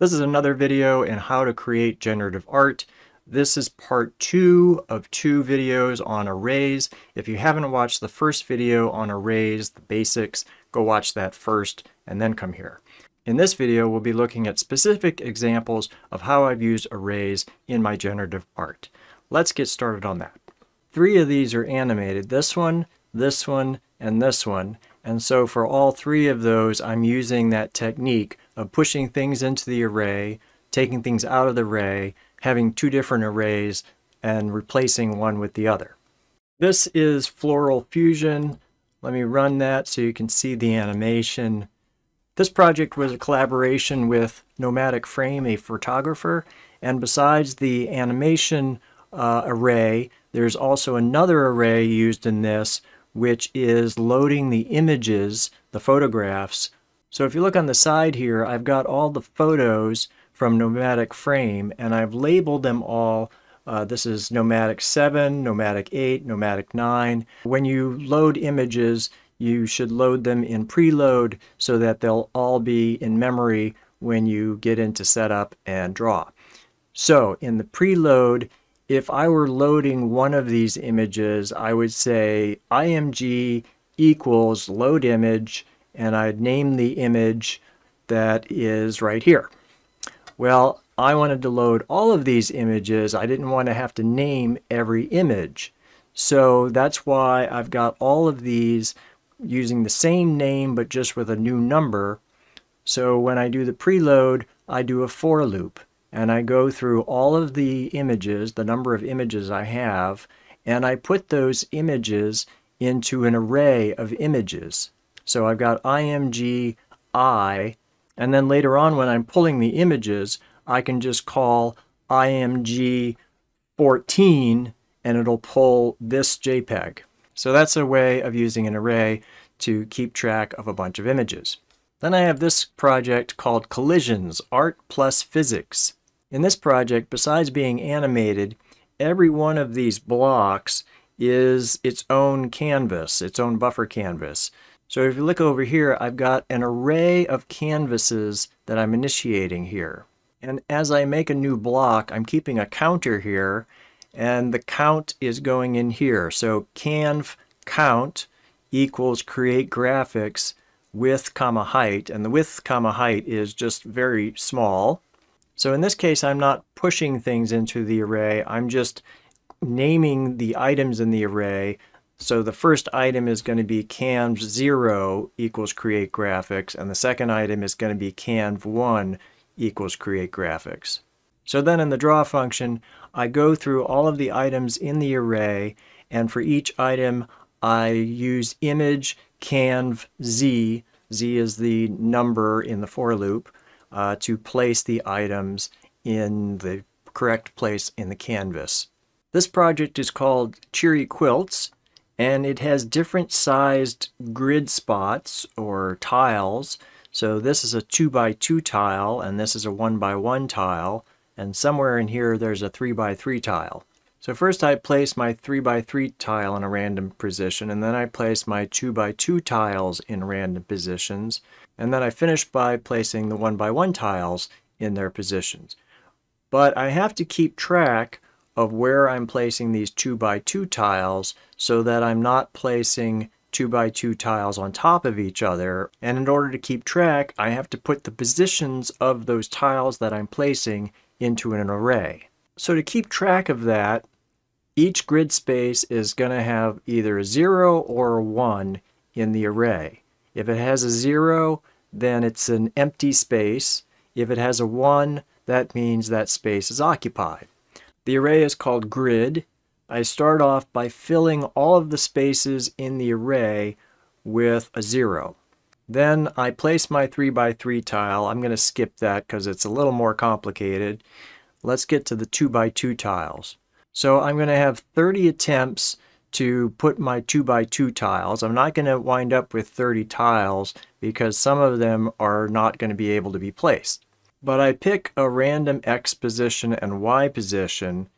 This is another video in how to create generative art. This is part two of two videos on arrays. If you haven't watched the first video on arrays, the basics, go watch that first and then come here. In this video, we'll be looking at specific examples of how I've used arrays in my generative art. Let's get started on that. Three of these are animated. This one, this one, and this one. And so for all three of those, I'm using that technique of pushing things into the array, taking things out of the array, having two different arrays, and replacing one with the other. This is Floral Fusion. Let me run that so you can see the animation. This project was a collaboration with Nomadic Frame, a photographer, and besides the animation uh, array, there's also another array used in this, which is loading the images, the photographs, so if you look on the side here, I've got all the photos from Nomadic Frame and I've labeled them all. Uh, this is Nomadic 7, Nomadic 8, Nomadic 9. When you load images, you should load them in preload so that they'll all be in memory when you get into setup and draw. So in the preload, if I were loading one of these images, I would say img equals load image and I'd name the image that is right here. Well, I wanted to load all of these images. I didn't want to have to name every image. So that's why I've got all of these using the same name but just with a new number. So when I do the preload, I do a for loop and I go through all of the images, the number of images I have, and I put those images into an array of images. So I've got img i, and then later on when I'm pulling the images, I can just call img 14 and it'll pull this JPEG. So that's a way of using an array to keep track of a bunch of images. Then I have this project called Collisions, Art plus Physics. In this project, besides being animated, every one of these blocks is its own canvas, its own buffer canvas. So if you look over here, I've got an array of canvases that I'm initiating here. And as I make a new block, I'm keeping a counter here, and the count is going in here. So canv count equals create graphics width comma height, and the width comma height is just very small. So in this case, I'm not pushing things into the array, I'm just naming the items in the array so the first item is going to be canv0 equals create graphics, and the second item is going to be canv1 equals create graphics. So then in the draw function, I go through all of the items in the array, and for each item, I use image canv z, z is the number in the for loop, uh, to place the items in the correct place in the canvas. This project is called Cheery Quilts, and it has different sized grid spots or tiles. So this is a 2 by 2 tile and this is a 1 by 1 tile and somewhere in here there's a 3 by 3 tile. So first I place my 3 by 3 tile in a random position and then I place my 2 by 2 tiles in random positions and then I finish by placing the 1 by 1 tiles in their positions. But I have to keep track of where I'm placing these 2 by 2 tiles so that I'm not placing 2 by 2 tiles on top of each other. And in order to keep track, I have to put the positions of those tiles that I'm placing into an array. So to keep track of that, each grid space is going to have either a 0 or a 1 in the array. If it has a 0, then it's an empty space. If it has a 1, that means that space is occupied. The array is called grid. I start off by filling all of the spaces in the array with a zero. Then I place my 3x3 tile. I'm going to skip that because it's a little more complicated. Let's get to the 2x2 tiles. So I'm going to have 30 attempts to put my 2x2 tiles. I'm not going to wind up with 30 tiles because some of them are not going to be able to be placed but I pick a random X position and Y position,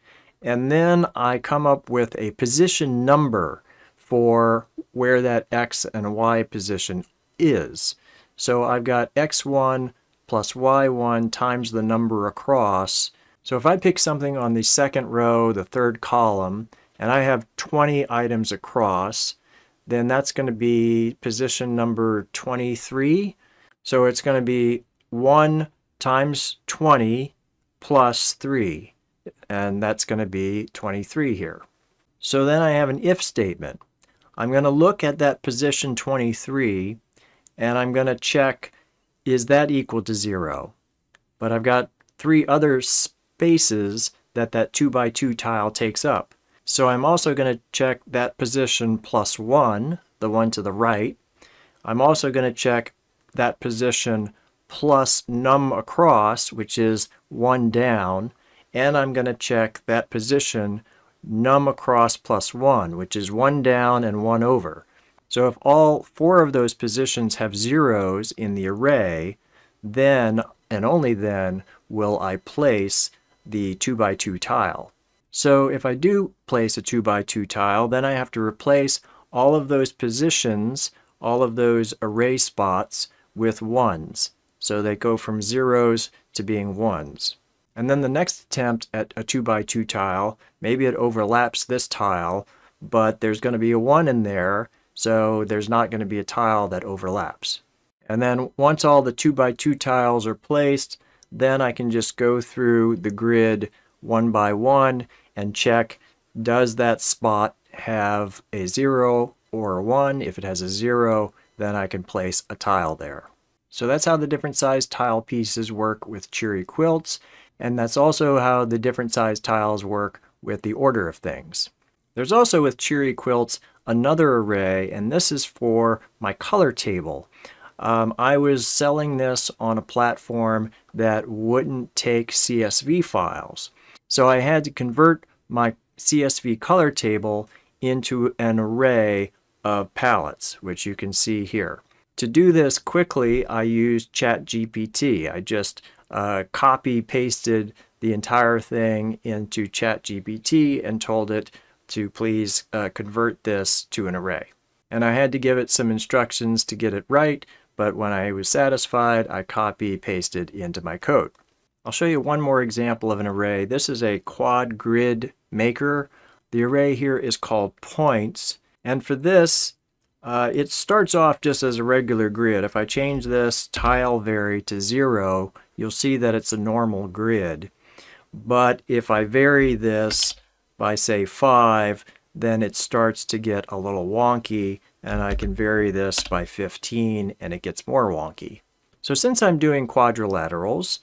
and then I come up with a position number for where that X and Y position is. So I've got X1 plus y1 times the number across. So if I pick something on the second row, the third column, and I have 20 items across, then that's going to be position number 23. So it's going to be 1 times 20 plus 3, and that's going to be 23 here. So then I have an if statement. I'm going to look at that position 23, and I'm going to check, is that equal to 0? But I've got three other spaces that that 2 by 2 tile takes up. So I'm also going to check that position plus 1, the one to the right. I'm also going to check that position plus num across, which is 1 down. And I'm going to check that position num across plus 1, which is 1 down and 1 over. So if all four of those positions have zeros in the array, then and only then will I place the 2 by 2 tile. So if I do place a 2 by 2 tile, then I have to replace all of those positions, all of those array spots with ones. So they go from zeros to being ones. And then the next attempt at a 2 by 2 tile, maybe it overlaps this tile, but there's going to be a 1 in there, so there's not going to be a tile that overlaps. And then once all the 2 by 2 tiles are placed, then I can just go through the grid one by one and check does that spot have a 0 or a 1? If it has a 0, then I can place a tile there. So that's how the different size tile pieces work with Cheery quilts, and that's also how the different size tiles work with the order of things. There's also with Cheery quilts another array, and this is for my color table. Um, I was selling this on a platform that wouldn't take CSV files. So I had to convert my CSV color table into an array of palettes, which you can see here. To do this quickly, I used ChatGPT. I just uh, copy pasted the entire thing into ChatGPT and told it to please uh, convert this to an array. And I had to give it some instructions to get it right, but when I was satisfied, I copy pasted into my code. I'll show you one more example of an array. This is a quad grid maker. The array here is called points. And for this, uh, it starts off just as a regular grid. If I change this tile vary to zero, you'll see that it's a normal grid. But if I vary this by say five, then it starts to get a little wonky and I can vary this by 15 and it gets more wonky. So since I'm doing quadrilaterals,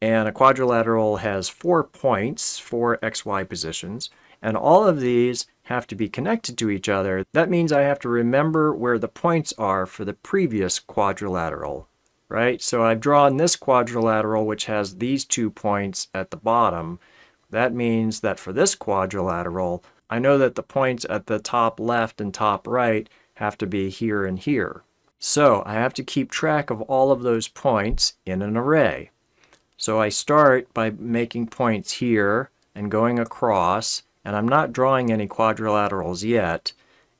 and a quadrilateral has four points, four xy positions, and all of these have to be connected to each other. That means I have to remember where the points are for the previous quadrilateral, right? So I've drawn this quadrilateral which has these two points at the bottom. That means that for this quadrilateral, I know that the points at the top left and top right have to be here and here. So I have to keep track of all of those points in an array. So I start by making points here and going across, and I'm not drawing any quadrilaterals yet.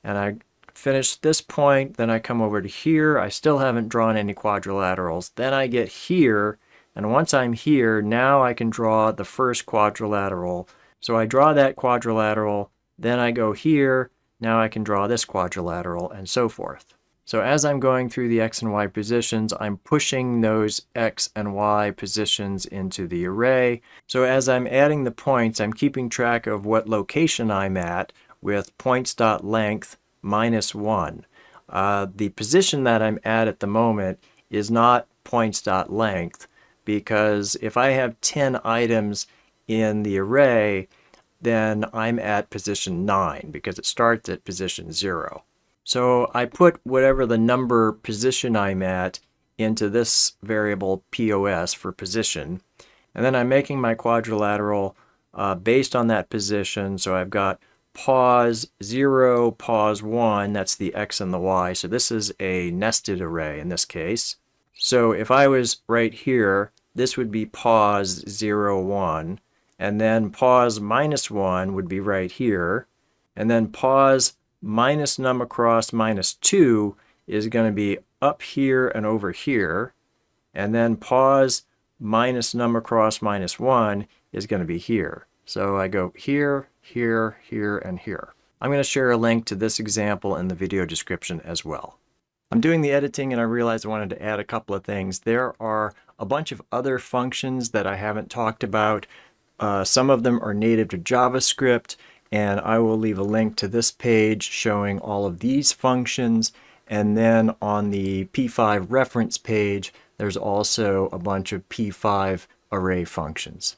And I finish this point, then I come over to here. I still haven't drawn any quadrilaterals. Then I get here, and once I'm here, now I can draw the first quadrilateral. So I draw that quadrilateral, then I go here, now I can draw this quadrilateral, and so forth. So as I'm going through the x and y positions, I'm pushing those x and y positions into the array. So as I'm adding the points, I'm keeping track of what location I'm at with points.length minus 1. Uh, the position that I'm at at the moment is not points.length because if I have 10 items in the array, then I'm at position 9 because it starts at position 0. So I put whatever the number position I'm at into this variable POS for position. And then I'm making my quadrilateral uh, based on that position. So I've got pos 0, pos 1, that's the x and the y. So this is a nested array in this case. So if I was right here, this would be pos 0, 1. And then pos minus 1 would be right here. And then pos minus num across minus 2 is going to be up here and over here. and then pos minus number across minus 1 is going to be here. So I go here, here, here, and here. I'm going to share a link to this example in the video description as well. I'm doing the editing and I realized I wanted to add a couple of things. There are a bunch of other functions that I haven't talked about. Uh, some of them are native to JavaScript and I will leave a link to this page showing all of these functions and then on the P5 reference page there's also a bunch of P5 array functions.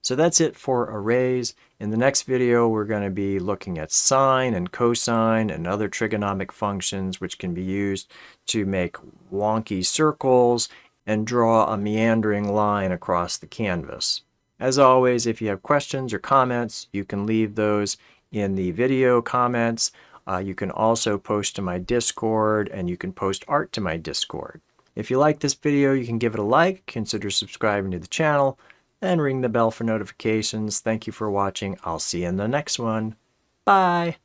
So that's it for arrays. In the next video, we're going to be looking at sine and cosine and other trigonomic functions which can be used to make wonky circles and draw a meandering line across the canvas. As always, if you have questions or comments, you can leave those in the video comments. Uh, you can also post to my Discord and you can post art to my Discord. If you like this video, you can give it a like, consider subscribing to the channel, and ring the bell for notifications. Thank you for watching. I'll see you in the next one. Bye!